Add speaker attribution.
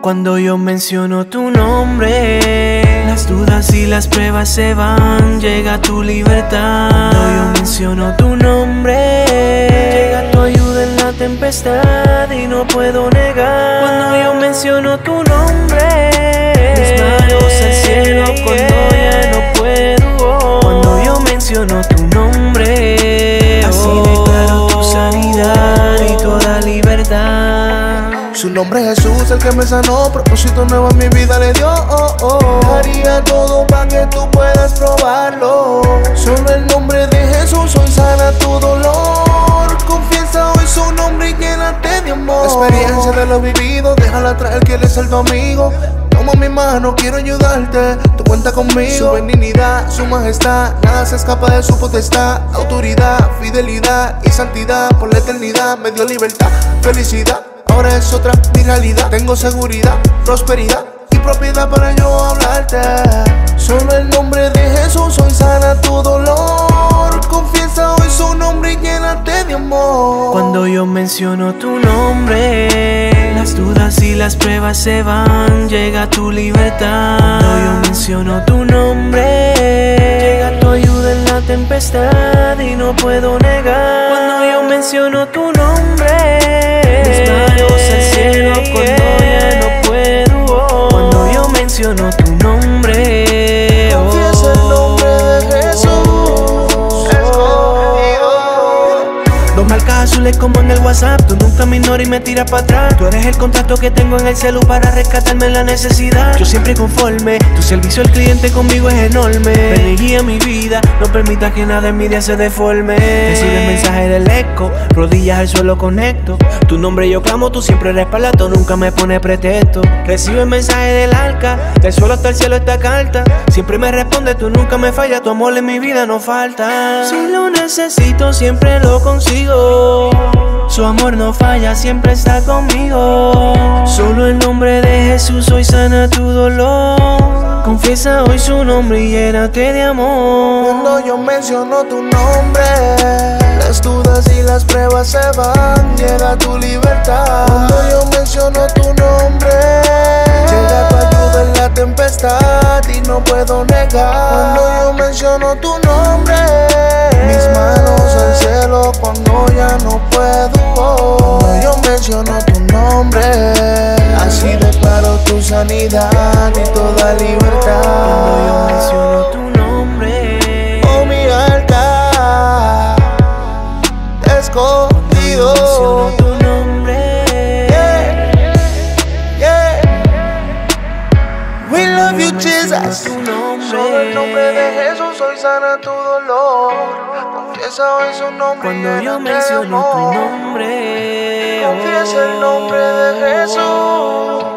Speaker 1: Cuando yo menciono tu nombre, las dudas y las pruebas se van, llega tu libertad. Cuando yo menciono tu nombre, llega tu ayuda en la tempestad y no puedo negar. Cuando yo menciono tu nombre, mis manos al cielo cuando ya no puedo. Cuando yo menciono tu
Speaker 2: Su nombre es Jesús, el que me sanó, propósito nuevo en mi vida le dio. Oh, oh. Haría todo para que tú puedas probarlo. Solo el nombre de Jesús hoy sana tu dolor. Confiesa hoy su nombre y llénate de amor. Experiencia de lo vivido, déjala traer que él es el tu amigo. Toma mi mano, quiero ayudarte. Tú cuenta conmigo. Su benignidad, su majestad, nada se escapa de su potestad. Autoridad, fidelidad y santidad por la eternidad. Me dio libertad, felicidad. Ahora es otra mi realidad. Tengo seguridad, prosperidad y propiedad para yo hablarte. Solo el nombre de Jesús hoy sana tu dolor. Confiesa hoy su nombre y llénate de amor.
Speaker 1: Cuando yo menciono tu nombre, las dudas y las pruebas se van, llega tu libertad. Cuando yo menciono tu nombre, tempestad y no puedo negar. Cuando yo menciono tu nombre, mis manos al cielo cuando ya no puedo. Cuando yo menciono tu nombre, oh.
Speaker 2: Confiesa el nombre de Jesús. Escogido.
Speaker 1: Dos marcas azules como en el WhatsApp Tú nunca me ignoras y me tiras para atrás Tú eres el contacto que tengo en el celu para rescatarme en la necesidad Yo siempre conforme Tu servicio al cliente conmigo es enorme Ven guía mi vida No permitas que nada en mi día se deforme. Recibe el mensaje del eco Rodillas al suelo conecto. Tu nombre yo clamo Tú siempre respaldas Tú nunca me pones pretexto. Recibe el mensaje del arca Del suelo hasta el cielo esta carta. Siempre me responde Tú nunca me fallas Tu amor en mi vida no falta. Si lo necesito siempre lo consigo su amor no falla, siempre está conmigo. Solo el nombre de Jesús hoy sana tu dolor. Confiesa hoy su nombre y llénate de amor.
Speaker 2: Cuando yo menciono tu nombre, las dudas y las pruebas se van, llega tu libertad. Cuando yo menciono tu nombre, tempestad y no puedo negar. Cuando yo menciono tu nombre, mis manos al cielo cuando ya no puedo. Cuando yo menciono tu nombre, así declaro tu sanidad y toda libertad.
Speaker 1: Cuando yo menciono tu nombre,
Speaker 2: Oh mi alta escondido. You, Jesus. Solo el nombre de Jesús hoy sana tu dolor. Confiesa hoy su nombre.
Speaker 1: Cuando yo menciono tu nombre,
Speaker 2: Confiesa el nombre de Jesús.